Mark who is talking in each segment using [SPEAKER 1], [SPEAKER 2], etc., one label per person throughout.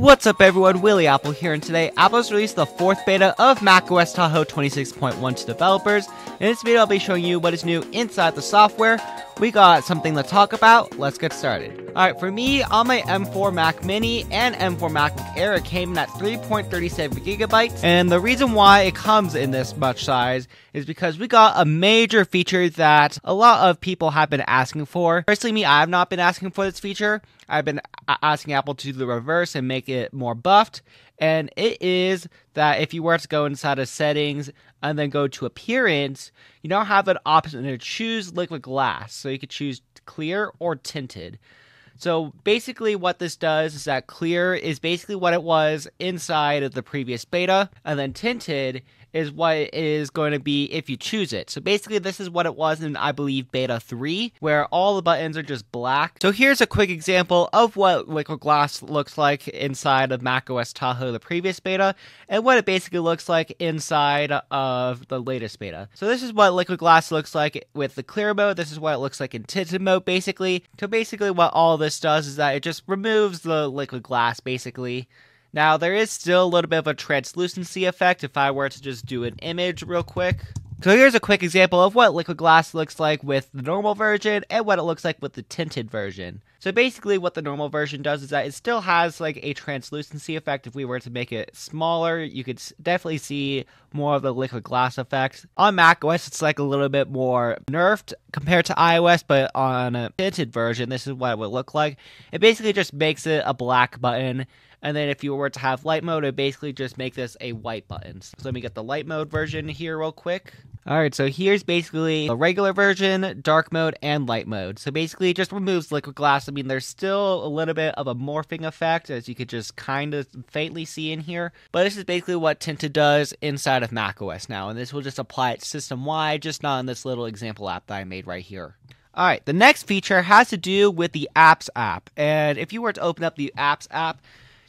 [SPEAKER 1] What's up everyone, WilliApple here, and today Apple's released the fourth beta of macOS Tahoe 26.1 to developers. In this video I'll be showing you what is new inside the software. We got something to talk about, let's get started. Alright, for me, on my M4 Mac Mini and M4 MacBook Air it came in at 3.37 gigabytes, and the reason why it comes in this much size is because we got a major feature that a lot of people have been asking for. Personally me, I have not been asking for this feature, I've been asking Apple to do the reverse and make it more buffed. And it is that if you were to go inside of settings and then go to appearance, you now have an option to choose liquid glass. So you could choose clear or tinted. So basically, what this does is that clear is basically what it was inside of the previous beta, and then tinted is what it is going to be if you choose it. So basically this is what it was in I believe beta 3 where all the buttons are just black. So here's a quick example of what Liquid Glass looks like inside of macOS Tahoe the previous beta and what it basically looks like inside of the latest beta. So this is what Liquid Glass looks like with the clear mode. This is what it looks like in tinted mode basically. So basically what all this does is that it just removes the liquid glass basically now, there is still a little bit of a translucency effect if I were to just do an image real quick. So here's a quick example of what liquid glass looks like with the normal version and what it looks like with the tinted version. So basically what the normal version does is that it still has like a translucency effect. If we were to make it smaller, you could definitely see more of the liquid glass effect. On macOS, it's like a little bit more nerfed compared to iOS, but on a tinted version, this is what it would look like. It basically just makes it a black button and then if you were to have light mode, it basically just make this a white button. So let me get the light mode version here real quick. Alright, so here's basically a regular version, dark mode, and light mode. So basically it just removes liquid glass. I mean, there's still a little bit of a morphing effect, as you could just kind of faintly see in here. But this is basically what Tinted does inside of macOS now, and this will just apply it system-wide, just not in this little example app that I made right here. Alright, the next feature has to do with the Apps app. And if you were to open up the Apps app,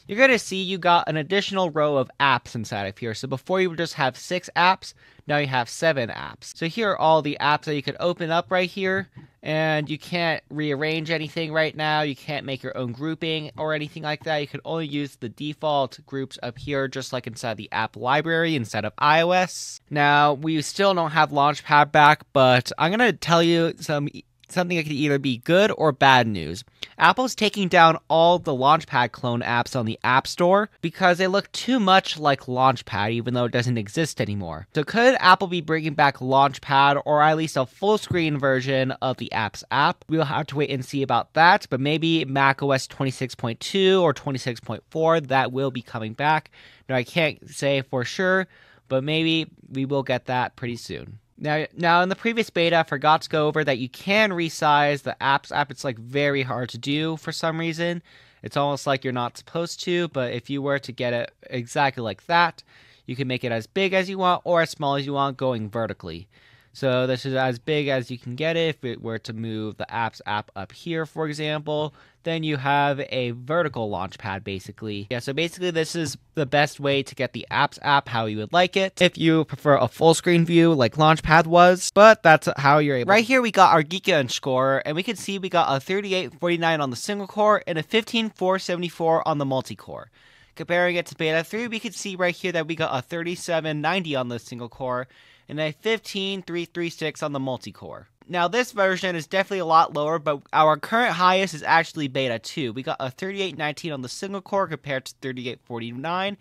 [SPEAKER 1] you're going to see you got an additional row of apps inside of here. So before you would just have six apps, now you have seven apps. So here are all the apps that you could open up right here. And you can't rearrange anything right now. You can't make your own grouping or anything like that. You can only use the default groups up here, just like inside the app library instead of iOS. Now, we still don't have Launchpad back, but I'm going to tell you some something that could either be good or bad news. Apple's taking down all the Launchpad clone apps on the App Store because they look too much like Launchpad, even though it doesn't exist anymore. So, could Apple be bringing back Launchpad or at least a full screen version of the Apps app? We'll have to wait and see about that, but maybe macOS 26.2 or 26.4 that will be coming back. Now, I can't say for sure, but maybe we will get that pretty soon. Now, now in the previous beta, I forgot to go over that you can resize the apps app. It's like very hard to do for some reason. It's almost like you're not supposed to, but if you were to get it exactly like that, you can make it as big as you want or as small as you want going vertically. So this is as big as you can get it. If it were to move the apps app up here, for example, then you have a vertical Launchpad basically. Yeah, so basically this is the best way to get the apps app how you would like it. If you prefer a full screen view like Launchpad was, but that's how you're able. Right here we got our Geekbench score and we can see we got a 3849 on the single core and a 15474 on the multi-core. Comparing it to beta 3, we can see right here that we got a 3790 on the single core and a 15336 on the multi-core. Now this version is definitely a lot lower, but our current highest is actually beta 2. We got a 3819 on the single core compared to 3849,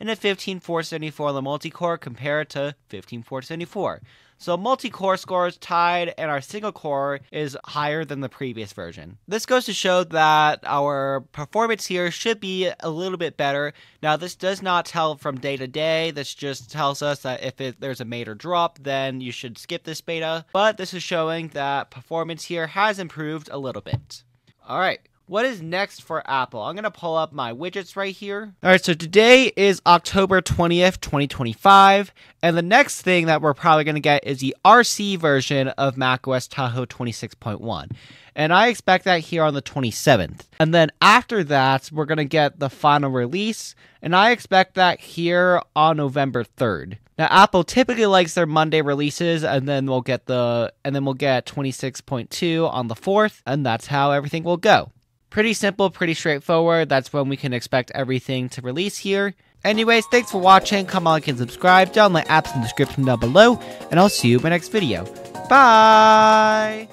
[SPEAKER 1] and a 15474 on the multi-core compared to 15474. So multi-core scores tied and our single core is higher than the previous version. This goes to show that our performance here should be a little bit better. Now this does not tell from day to day, this just tells us that if it, there's a major drop then you should skip this beta, but this is showing that performance here has improved a little bit. Alright, what is next for Apple? I'm going to pull up my widgets right here. All right, so today is October 20th, 2025, and the next thing that we're probably going to get is the RC version of macOS Tahoe 26.1. And I expect that here on the 27th. And then after that, we're going to get the final release, and I expect that here on November 3rd. Now Apple typically likes their Monday releases and then we'll get the and then we'll get 26.2 on the 4th and that's how everything will go. Pretty simple, pretty straightforward. That's when we can expect everything to release here. Anyways, thanks for watching. Come on, like and subscribe. Download apps in the description down below. And I'll see you in my next video. Bye!